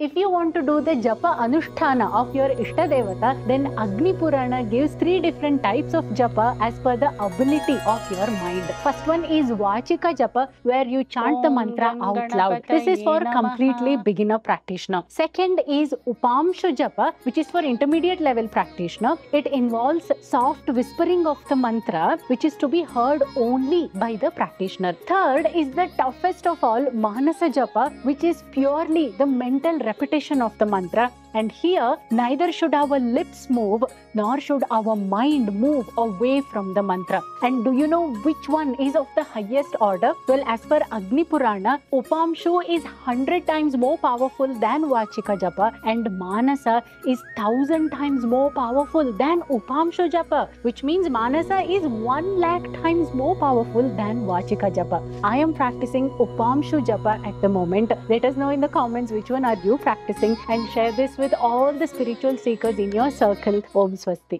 If you want to do the japa anushtana of your Ishtadevata, then Agni Purana gives three different types of japa as per the ability of your mind. First one is Vachika japa, where you chant the mantra out loud. This is for completely beginner practitioner. Second is Upamshu japa, which is for intermediate level practitioner. It involves soft whispering of the mantra, which is to be heard only by the practitioner. Third is the toughest of all, Manasa japa, which is purely the mental repetition of the mantra. And here, neither should our lips move nor should our mind move away from the mantra. And do you know which one is of the highest order? Well, as per Agni Purana, Upamshu is 100 times more powerful than Vachika Japa, and Manasa is 1000 times more powerful than Upamshu Japa, which means Manasa is 1 lakh times more powerful than Vachika Japa. I am practicing Upamshu Japa at the moment. Let us know in the comments which one are practicing and share this with all the spiritual seekers in your circle. Om Swasti.